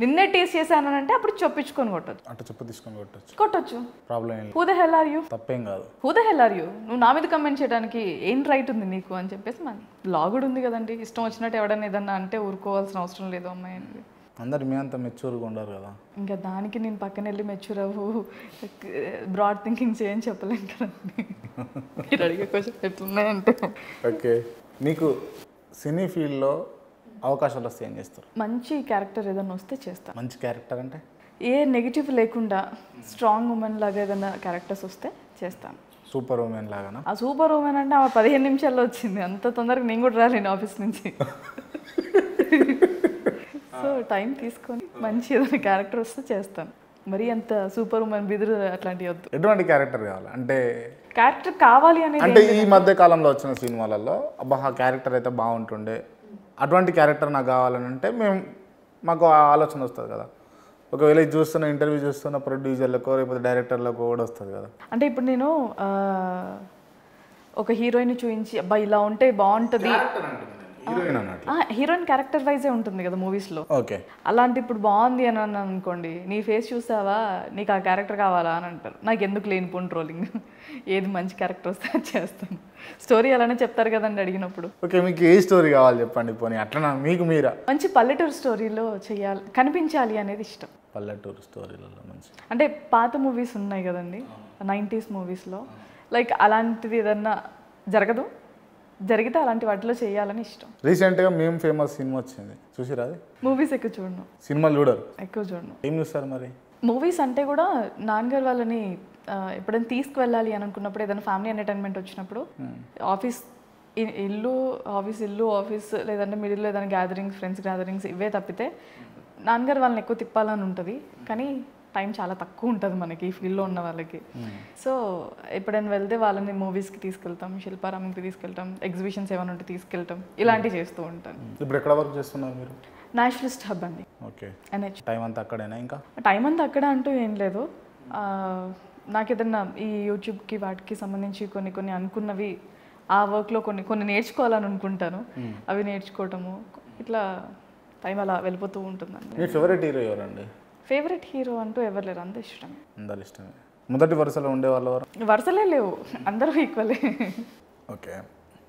నిన్నే టేస్ట్ చేశాను అంటే అప్పుడు చొప్పించుకొని కొట్టొచ్చు అట్లా చెప్పు తీసుకొని కొట్టచ్చు. కొట్టొచ్చు. ప్రాబ్లం ఏం లేదు. Who the hell are you తప్పేం కాదు. Who the hell are you నువ్వు నా మీద కమెంట్ చేయడానికి ఏం రైట్ ఉంది నీకు అని చెప్పేసి మన లాగుడు ఉంది కదండి. ఇష్టం వచ్చినట్టు ఎవడన్నా ఏదన్నా అంటే ఊరుకోవాల్సిన అవసరం లేదు అమ్మాయి అని. అందరు మీ అంత మెచ్యూర్గా ఉండరు కదా. ఇంకా దానికి నేను పక్కన వెళ్ళి మెచ్యూర్ అవ్వు. బ్రాడ్ థింకింగ్ చేయని చెప్పలేను కదండి. మీరు అడిగే క్వశ్చన్ ఎట్లున్నాయంటే. ఓకే నీకు సినీ ఫీల్డ్లో అవకాశాలు వస్తే ఏం చేస్తారు? మంచి క్యారెక్టర్ ఏదైనా వస్తే చేస్తాను మంచి క్యారెక్టర్ అంటే? ఏ నెగిటివ్ లేకుండా స్ట్రాంగ్ ఉమెన్ లాగా ఏదైనా క్యారెక్టర్స్ వస్తే చేస్తాను. సూపర్ ఉమెన్ లాగానా? ఆ సూపర్ ఉమెన్ అంటే ఆమె పదిహేను నిమిషాల్లో వచ్చింది. అంత తొందరగా నేను కూడా రాలేను ఆఫీస్ నుంచి. సో టైం తీసుకొని మంచి ఏదైనా క్యారెక్టర్ వస్తే చేస్తాను. మరి అంత సూపర్ ఉమెన్ బిదురు అట్లాంటివి వద్దు. ఎటువంటి క్యారెక్టర్ కావాలి? అంటే క్యారెక్టర్ కావాలి అనేది అంటే ఈ మధ్య కాలంలో వచ్చిన సినిమాలలో అబ్బా ఆ క్యారెక్టర్ అయితే బాగుంటుండే. అటువంటి క్యారెక్టర్ నాకు కావాలని అంటే మేము మాకు ఆ ఆలోచన వస్తుంది కదా. ఒకవేళ ఇది చూస్తున్న ఇంటర్వ్యూ చూస్తున్న ప్రొడ్యూసర్లకు లేకపోతే డైరెక్టర్లకు కూడా వస్తుంది కదా. అంటే ఇప్పుడు నేను ఆ, ఒక హీరోయిన్ చూపించి అబ్బా ఇలా ఉంటే బాగుంటుంది. హీరోయిన్ క్యారెక్టర్ వైజే ఉంటుంది కదా మూవీస్లో ఓకే. అలాంటి ఇప్పుడు బాగుంది అని అన్నాను అనుకోండి నీ ఫేస్ చూసావా? నీకు ఆ క్యారెక్టర్ కావాలా అని అంటారు. నాకు ఎందుకు లేనిపోని ట్రోలింగ్ ఏది మంచి క్యారెక్టర్ వస్తే అది చేస్తాను. స్టోరీ అలానే చెప్తారు కదండి అడిగినప్పుడు. ఓకే మీకు ఏ స్టోరీ కావాలి చెప్పండి పోనీ. అట్లా మీకు మీరా? మంచి పల్లెటూరు స్టోరీలో చేయాలి కనిపించాలి అనేది ఇష్టం. పల్లెటూరు స్టోరీలలో మంచి. అంటే పాత మూవీస్ ఉన్నాయి కదండి నైంటీస్ మూవీస్లో లైక్ అలాంటిది ఏదన్నా జరగదు? జరిగితే అలాంటి వాటిలో చేయాలని ఇష్టం. రీసెంట్గా మేము ఫేమస్ సినిమా వచ్చింది. చూసిరా మూవీస్ ఎక్కువ చూడను. సినిమాలు చూడరు? ఎక్కువ చూడను. ఏం చూస్తారు మరి? మూవీస్ అంటే కూడా నాన్నగారు వాళ్ళని ఎప్పుడైనా తీసుకువెళ్ళాలి అని అనుకున్నప్పుడు ఏదైనా ఫ్యామిలీ ఎంటర్టైన్మెంట్ వచ్చినప్పుడు ఆఫీస్ ఇ- ఇల్లు ఆఫీస్ ఇల్లు ఆఫీస్ లేదంటే మిడిల్లో ఏదైనా గ్యాదరింగ్స్ ఫ్రెండ్స్ గ్యాదరింగ్స్ ఇవే తప్పితే నాన్నగారు వాళ్ళని ఎక్కువ తిప్పాలని ఉంటుంది. కానీ టైం చాలా తక్కువ ఉంటుంది మనకి ఈ ఫీల్డ్లో ఉన్న వాళ్ళకి. సో ఎప్పుడైనా వెళ్తే వాళ్ళని మూవీస్కి తీసుకెళ్తాం శిల్పారామంకి తీసుకెళ్తాం ఎగ్జిబిషన్స్ ఏమైనా ఉంటే తీసుకెళ్తాం ఇలాంటివి చేస్తూ ఉంటాను. ఇప్పుడు ఎక్కడ వర్క్ చేస్తున్నారు మీరు? నేషనలిస్ట్ హబ్ అండి. ఓకే టైం అంతా అక్కడేనా ఇంకా? టైం అంతా అక్కడ అంటూ ఏం లేదు. నాకు ఏదన్నా ఈ యూట్యూబ్కి వాటికి సంబంధించి కొన్ని కొన్ని అనుకున్నవి ఆ వర్క్లో కొన్ని కొన్ని నేర్చుకోవాలని అనుకుంటాను. అవి నేర్చుకోవటము ఇట్లా టైం అలా వెళ్ళిపోతూ ఉంటుందండి. మీ ఫేవరెట్ హీరో ఎవరండి? ఫేవరెట్ హీరో అంటూ ఎవరు లేరు. అందరూ ఇష్టమే. అందరు ఇష్టమే. మొదటి వరుసలో ఉండేవాళ్ళు ఎవరు? వరుసలే లేవు. అందరూ ఈక్వలే ఓకే.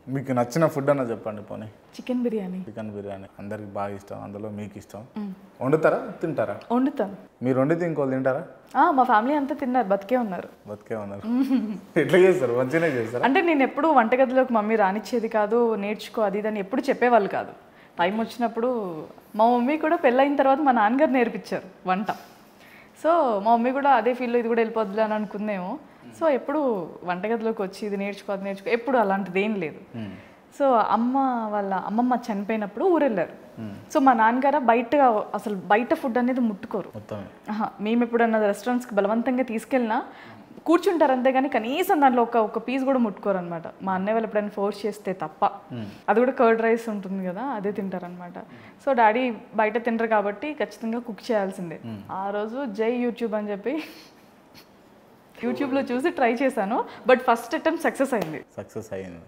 మీకు నచ్చిన ఫుడ్ అన్న చెప్పండి పోనీ. చికెన్ బిర్యానీ. చికెన్ బిర్యానీ. అందరికి బాగా ఇష్టం. అందులో మీకు ఇష్టం. వండుతారా? తింటారా? వండుతాను మీరు వండితే ఇంకోళ్ళు తింటారా? ఆ, మా ఫ్యామిలీ అంతా తిన్నారు. బతికే ఉన్నారు. బతికే ఉన్నారు. ఎట్లా చేస్తారు? మంచిగానే చేస్తారా? అంటే నేను ఎప్పుడు వంటగదిలోకి మమ్మీ రానిచ్చేది కాదు నేర్చుకో అది ఇది అని ఎప్పుడు చెప్పేవాళ్ళు కాదు. టైం వచ్చినప్పుడు మా మమ్మీ కూడా పెళ్ళైన తర్వాత మా నాన్నగారు నేర్పించారు వంట. సో మా మమ్మీ కూడా అదే ఫీల్డ్లో ఇది కూడా వెళ్ళిపోద్దులే అని అనుకుందేమో. సో ఎప్పుడు వంటగదిలోకి వచ్చి ఇది నేర్చుకో అది నేర్చుకో ఎప్పుడు అలాంటిది ఏం లేదు సో అమ్మ వాళ్ళ అమ్మమ్మ చనిపోయినప్పుడు ఊరెళ్ళారు. సో మా నాన్నగారు బయట అసలు బయట ఫుడ్ అనేది ముట్టుకోరు. మేము ఎప్పుడన్నా రెస్టారెంట్స్కి బలవంతంగా తీసుకెళ్ళినా కూర్చుంటారు అంతే కానీ కనీసం దాంట్లో ఒక ఒక పీస్ కూడా ముట్టుకోరు అనమాట మా అన్నయ్య వాళ్ళు ఎప్పుడైనా ఫోర్స్ చేస్తే తప్ప. అది కూడా కర్డ్ రైస్ ఉంటుంది కదా అదే తింటారనమాట సో డాడీ బయట తింటారు కాబట్టి ఖచ్చితంగా కుక్ చేయాల్సిందే. ఆ రోజు జై యూట్యూబ్ అని చెప్పి యూట్యూబ్లో చూసి ట్రై చేశాను. బట్ ఫస్ట్ అటెంప్ట్ సక్సెస్ అయింది. సక్సెస్ అయ్యింది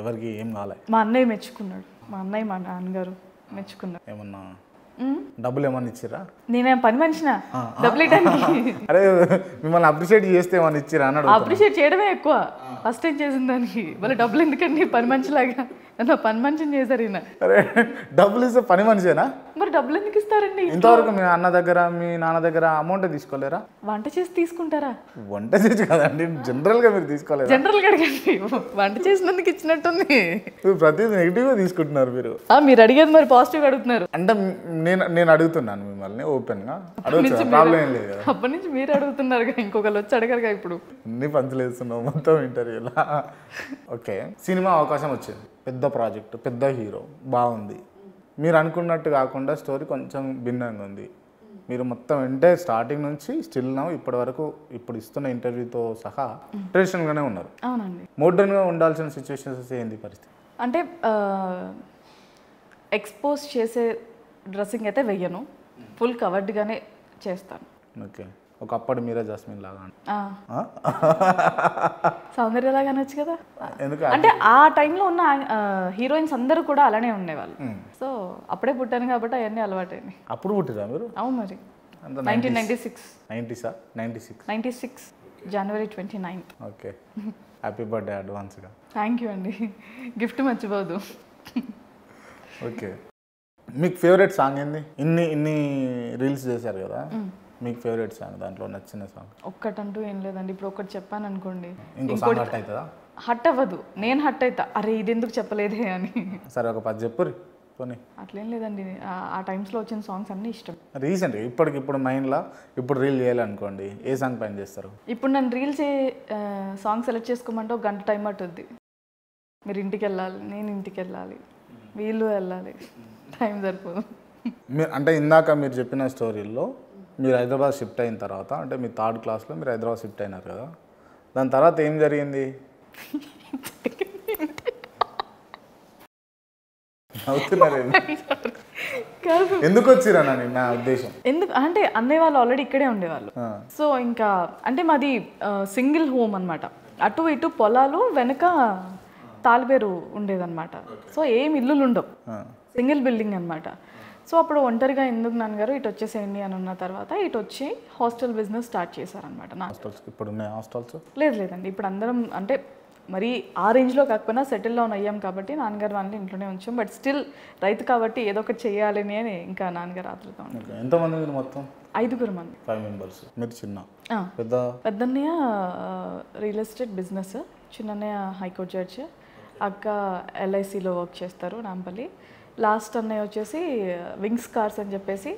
ఎవరికి ఏం కాలే. మా అన్నయ్య మెచ్చుకున్నాడు. మా అన్నయ్య మా నాన్నగారు మెచ్చుకున్నారు. ఏమన్నా. డబ్బులు ఏమన్నా ఇచ్చిరా నేనేం పని మనిషినా? డబ్బులు అరే మిమ్మల్ని అప్రిషియేట్ చేస్తే ఏమన్నా ఇచ్చిరా అన్నాడు అప్రిషియేట్ చేయడమే ఎక్కువ. ఫస్ట్ టైం చేసిన దానికి. మళ్ళీ డబ్బులు ఎందుకండి? పని మనిషిలాగా. నన్ను పని మనిషిని చేశారు ఈయన. అరే డబ్బులు ఇస్తే పని మనిషేనా? మరి డబ్బులు ఎందుకు ఇస్తారండి ఇంతవరకు మీ అన్న దగ్గర మీ నాన్న దగ్గర అమౌంట్ తీసుకోలేరా? వంట చేసి తీసుకుంటారా? వంట చేసి కదండి జనరల్గా మీరు తీసుకోలేరా? జనరల్గా అడగండి. వంట చేసినందుకు ఇచ్చినట్టుంది. ప్రతిదీ నెగిటివ్గా తీసుకుంటున్నారు మీరు. ఆ, మీరు అడిగేది మరి పాజిటివ్గా అడుగుతున్నారు. అంటే నేను నేను అడుగుతున్నాను మిమ్మల్ని ఓపెన్గా అడగచ్చు? ప్రాబ్లం ఏం లేదు అప్పటి నుంచి మీరు అడుగుతున్నారు ఇంకొకరు వచ్చి అడగరుగా ఇప్పుడు. అన్ని పంచులు వేస్తున్నావు మొత్తం ఇంటర్వ్యూలో ఓకే సినిమా అవకాశం వచ్చింది. పెద్ద ప్రాజెక్ట్ పెద్ద హీరో బాగుంది. మీరు అనుకున్నట్టు కాకుండా స్టోరీ కొంచెం భిన్నంగా ఉంది. మీరు మొత్తం అంటే స్టార్టింగ్ నుంచి స్టిల్ నౌ ఇప్పటి వరకు ఇప్పుడు ఇస్తున్న ఇంటర్వ్యూతో సహా ట్రెడిషనల్గానే ఉన్నారు. అవునండి. మోడర్న్గా ఉండాల్సిన సిచ్యువేషన్స్ ఏంది పరిస్థితి? అంటే ఎక్స్పోజ్ చేసే డ్రెస్సింగ్ అయితే వెయ్యను. ఫుల్ కవర్డ్గానే చేస్తాను. ఓకే. ఒకప్పటి మీరే జస్మిన్ లాగా ఆ? సౌందర్యలాగా అనొచ్చు కదా? ఎందుకు? అంటే ఆ టైంలో ఉన్న హీరోయిన్స్ అందరూ కూడా అలానే ఉండేవాళ్ళు. సో అప్పుడే పుట్టాను కాబట్టి అవన్నీ అలవాటైనాయి. అప్పుడు పుట్టిరా మీరు? అవును మరి. Nineteen ninety six. నైంటీసా ninety six ninety six January twenty ninth okay. Happy birthday అడ్వాన్స్గా థ్యాంక్ యూ అండి. గిఫ్ట్ మర్చిపోదు. ఓకే. మీకు ఫేవరెట్ సాంగ్ ఏంది? ఇన్ని ఇన్ని రీల్స్ చేశారు కదా. మీకు ఫేవరెట్ సాంగ్ దాంట్లో నచ్చిన సాంగ్ ఒక్కటంటూ ఏం లేదండి. ఇప్పుడు ఒకటి చెప్పాను అనుకోండి ఇంకో సాంగ్ హట్ అవుతుందా? హట్ అవ్వదు. నేను హట్ అవుతా అరే ఇది ఎందుకు చెప్పలేదే అని. సరే ఒక పది చెప్పు పోనీ. అట్లేం లేదండి. ఆ- టైమ్స్లో వచ్చిన సాంగ్స్ అన్నీ ఇష్టం. రీసెంట్గా ఇప్పటికి ఇప్పుడు మైండ్లో ఇప్పుడు రీల్ చేయాలనుకోండి ఏ సాంగ్ పైన చేస్తారు? ఇప్పుడు నన్ను రీల్స్ సాంగ్ సెలెక్ట్ చేసుకోమంటే ఒక గంట టైం పట్టుద్ది. మీరు ఇంటికి వెళ్ళాలి నేను ఇంటికి వెళ్ళాలి వీళ్ళు వెళ్ళాలి. టైం సరిపోదు. మీరు అంటే ఇందాక మీరు చెప్పిన స్టోరీల్లో మీరు హైదరాబాద్ షిఫ్ట్ అయిన తర్వాత అంటే మీ థర్డ్ క్లాస్లో మీరు హైదరాబాద్ షిఫ్ట్ అయినారు కదా దాని తర్వాత ఏం జరిగింది? నవ్వుతున్నారు ఎందుకు వచ్చిరానని నా ఉద్దేశం? ఎందుకు? అంటే అన్నయ్య వాళ్ళు ఆల్రెడీ ఇక్కడే ఉండేవాళ్ళు. సో ఇంకా అంటే మాది సింగిల్ హోమ్ అన్నమాట. అటు ఇటు పొలాలు వెనక తాలిపేరు ఉండేదన్నమాట. సో ఏం ఇల్లులు ఉండవు సింగిల్ బిల్డింగ్ అన్నమాట. సో అప్పుడు ఒంటరిగా ఎందుకు నాన్నగారు ఇటు వచ్చేసేయండి అని అన్న తర్వాత ఇటు వచ్చి హాస్టల్ బిజినెస్ స్టార్ట్ చేశారనమాట హాస్టల్స్ ఇప్పుడు ఉన్నాయి హాస్టల్స్? లేదు లేదండి. ఇప్పుడు అందరం అంటే మరి ఆ రేంజ్లో కాకపోయినా సెటిల్ డౌన్ అయ్యాం కాబట్టి నాన్నగారు వాళ్ళని ఇంట్లోనే ఉంచాం. బట్ స్టిల్ రైతు కాబట్టి ఏదో ఒకటి చేయాలని అని ఇంకా నాన్నగారు ఆతృత ఎంతమంది మీరు మొత్తం? ఐదుగురు మంది. Five members. మీరు చిన్న? పెద్ద? పెద్దన్నయ్య రియల్ ఎస్టేట్ బిజినెస్ చిన్నన్నయ్య హైకోర్టు జడ్జ్ అక్క ఎల్ఐసిలో వర్క్ చేస్తారు నాంపల్లి లాస్ట్ అన్నయ్య వచ్చేసి వింగ్స్ కార్స్ అని చెప్పేసి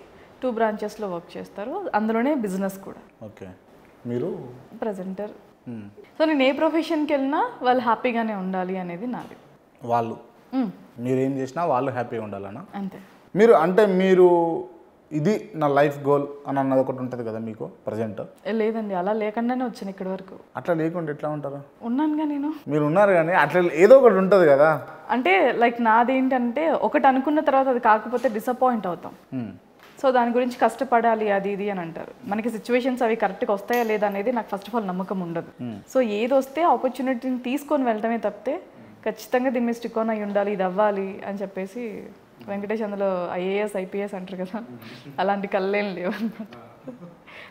టూ బ్రాంచెస్లో వర్క్ చేస్తారు. అందులోనే బిజినెస్ కూడా. ఓకే. మీరు? ప్రజెంటర్. మ్, సో నేను ఏ ప్రొఫెషన్కి వెళ్ళినా వాళ్ళు హ్యాపీగానే ఉండాలి అనేది నాది. వాళ్ళు? మ్, మీరు ఏం చేసినా వాళ్ళు హ్యాపీగా ఉండాలన్నా అంతే. మీరు అంటే మీరు ఇది నా లైఫ్ గోల్ అని అన్నది ఒకటి ఉంటుంది కదా మీకు ప్రజెంట్? లేదండి. అలా లేకుండానే వచ్చాను ఇక్కడి వరకు. అట్లా లేకుండా ఎట్లా ఉంటారు? ఉన్నానుగా నేను. మీరు ఉన్నారు కానీ అట్లా ఏదో ఒకటి ఉంటుంది కదా. అంటే లైక్ నాదేంటంటే ఒకటి అనుకున్న తర్వాత అది కాకపోతే డిసప్పాయింట్ అవుతాం. మ్, సో దాని గురించి కష్టపడాలి అది ఇది అని అంటారు. మనకి సిచ్యువేషన్స్ అవి కరెక్ట్గా వస్తాయా లేదా అనేది నాకు ఫస్ట్ ఆఫ్ ఆల్ నమ్మకం ఉండదు. సో ఏది వస్తే ఆపర్చునిటీని తీసుకొని వెళ్ళటమే తప్పితే ఖచ్చితంగా దీని మీద స్టిక్ అయి ఉండాలి ఇది అవ్వాలి అని చెప్పేసి వెంకటేష్ అందులో ఐఏఎస్ ఐపీఎస్ అంటారు కదా. అలాంటి కళ్ళేం లేవు అనమాట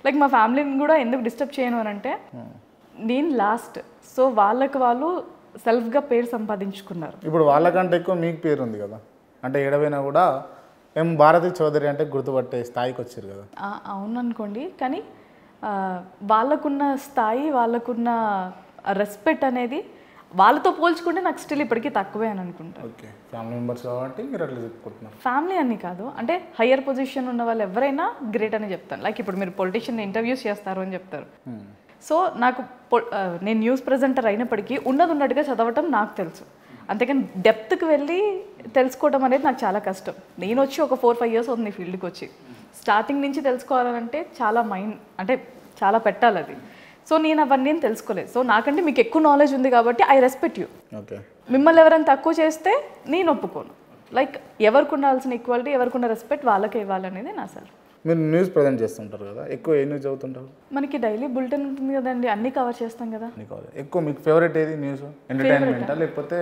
లైక్ మా ఫ్యామిలీని కూడా ఎందుకు డిస్టర్బ్ చేయను అని అంటే నేను లాస్ట్ సో వాళ్ళకి వాళ్ళు సెల్ఫ్గా పేరు సంపాదించుకున్నారు. ఇప్పుడు వాళ్ళకంటే ఎక్కువ మీకు పేరు ఉంది కదా. అంటే ఎడవైనా కూడా ఏం భారతి చౌదరి అంటే గుర్తుపట్టే స్థాయికి వచ్చారు కదా. అవును అనుకోండి కానీ వాళ్ళకున్న స్థాయి వాళ్ళకున్న రెస్పెక్ట్ అనేది వాళ్ళతో పోల్చుకుంటే నాకు స్టిల్ ఇప్పటికీ తక్కువే అని అనుకుంటాను ఓకే. ఫ్యామిలీ మెంబర్స్ కాబట్టి మీరు అట్లా చెప్పుకుంటున్నారు. ఫ్యామిలీ అని కాదు. అంటే హయ్యర్ పొజిషన్ ఉన్న వాళ్ళు ఎవరైనా గ్రేట్ అని చెప్తాను లైక్ ఇప్పుడు మీరు పొలిటీషియన్ ఇంటర్వ్యూస్ చేస్తారు అని చెప్తారు. సో నాకు నేను న్యూస్ ప్రజెంటర్ అయినప్పటికీ ఉన్నది ఉన్నట్టుగా చదవటం నాకు తెలుసు. అంతేకాని డెప్త్కి వెళ్ళి తెలుసుకోవడం అనేది నాకు చాలా కష్టం. నేను వచ్చి ఒక ఫోర్ ఫైవ్ ఇయర్స్ అవుతుంది ఫీల్డ్కి వచ్చి. స్టార్టింగ్ నుంచి తెలుసుకోవాలంటే చాలా మైండ్ అంటే చాలా పెట్టాలి అది. సో నేను అవన్నీ తెలుసుకోలేదు. సో నాకంటే మీకు ఎక్కువ నాలెడ్జ్ ఉంది కాబట్టి ఐ రెస్పెక్ట్ యూ. మిమ్మల్ని ఎవరైనా తక్కువ చేస్తే నేను ఒప్పుకోను. లైక్ ఎవరికి ఉండాల్సిన ఈక్వాలిటీ ఎవరికి ఉన్న రెస్పెక్ట్ వాళ్ళకే ఇవ్వాలనేది నా సార్ మీరు న్యూస్ ప్రజెంట్ చేస్తుంటారు కదా ఎక్కువ ఏ న్యూస్ చదువుతుంటారు? మనకి డైలీ బులెటిన్ ఉంటుంది కదండి అన్నీ కవర్ చేస్తాం కదా. ఎక్కువ మీకు ఫేవరెట్ ఏది న్యూస్? ఎంటర్టైన్మెంటా లేకపోతే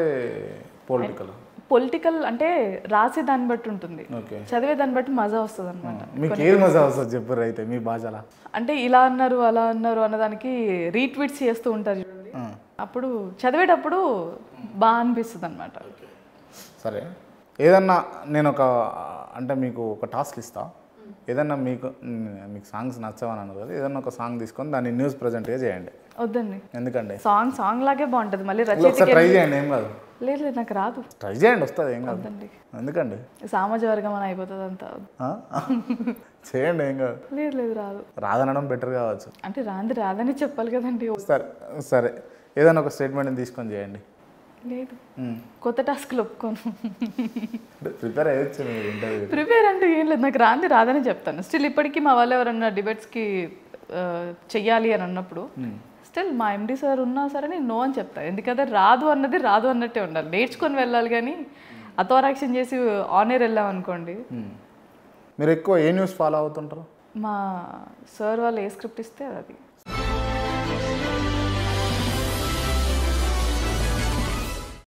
పొలిటికల్ పొలిటికల్ అంటే రాసే దాన్ని బట్టి ఉంటుంది. చదివే దాన్ని బట్టి మజా వస్తుంది అనమాట మీకు ఏది మజా వస్తుంది చెప్పారు అయితే మీ భాషలా? అంటే ఇలా అన్నారు అలా అన్నారు అన్నదానికి రీట్వీట్స్ చేస్తూ ఉంటారు అప్పుడు చదివేటప్పుడు బాగా అనిపిస్తుంది అనమాట సరే. ఏదన్నా నేను ఒక అంటే మీకు ఒక టాస్క్ ఇస్తా. ఏదన్నా మీకు మీకు సాంగ్స్ నచ్చవని అన్నారు కదా ఏదన్నా ఒక సాంగ్ తీసుకొని దాన్ని న్యూస్ ప్రజెంట్గా చేయండి. వద్దండి. ఎందుకంటే సాంగ్ సాంగ్ లాగే బాగుంటుంది మళ్ళీ ఒకసారి ట్రై చేయండి ఏం కాదు. లేదు లేదు నాకు రాదు. ట్రై చేయండి వస్తుంది ఏం కాదు. వద్దండి. ఎందుకండి? సామాజ వర్గం అని అయిపోతుంది అంతా. ఆ? చేయండి ఏం కాదు. లేదు లేదు రాదు. రాదనడం బెటర్ కావచ్చు. అంటే రాంది రాదని చెప్పాలి కదండి. సరే సరే. ఏదైనా ఒక స్టేట్మెంట్ తీసుకొని చేయండి. లేదు. కొత్త టాస్క్లు ఒప్పుకోను. ప్రిపేర్ అయ్యొచ్చు ప్రిపేర్ అంటే ఏం లేదు నాకు రాంది రాదని చెప్తాను. స్టిల్ ఇప్పటికీ మా వాళ్ళు ఎవరన్నా డిబేట్స్కి చెయ్యాలి అని అన్నప్పుడు స్టిల్ మా ఎండి సార్ ఉన్నా సరే నేను నో అని చెప్తాను ఎందుకంటే రాదు అన్నది రాదు అన్నట్టే ఉండాలి. నేర్చుకొని వెళ్ళాలి కానీ అథోరాక్షన్ చేసి ఆన్ ఎయిర్ వెళ్ళాం అనుకోండి. మీరు ఎక్కువ ఏ న్యూస్ ఫాలో అవుతుంటారు? మా సార్ వాళ్ళు ఏ స్క్రిప్ట్ ఇస్తే అది.